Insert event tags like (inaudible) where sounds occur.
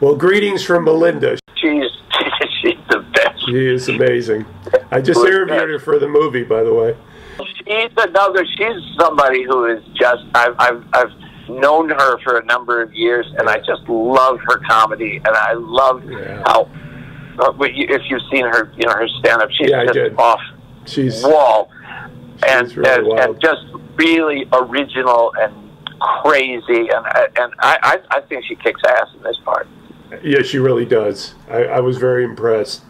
Well, greetings from Melinda. She's (laughs) she's the best. She is amazing. I just interviewed her for the movie, by the way. She's another. She's somebody who is just. I've I've I've known her for a number of years, and I just love her comedy, and I love Yeah. how. If you've seen her, you know her stand-up, she's Yeah, just off She's wall, and really and, and just really original and crazy, and and I I, I think she kicks ass in this part. Yeah, she really does. I, I was very impressed.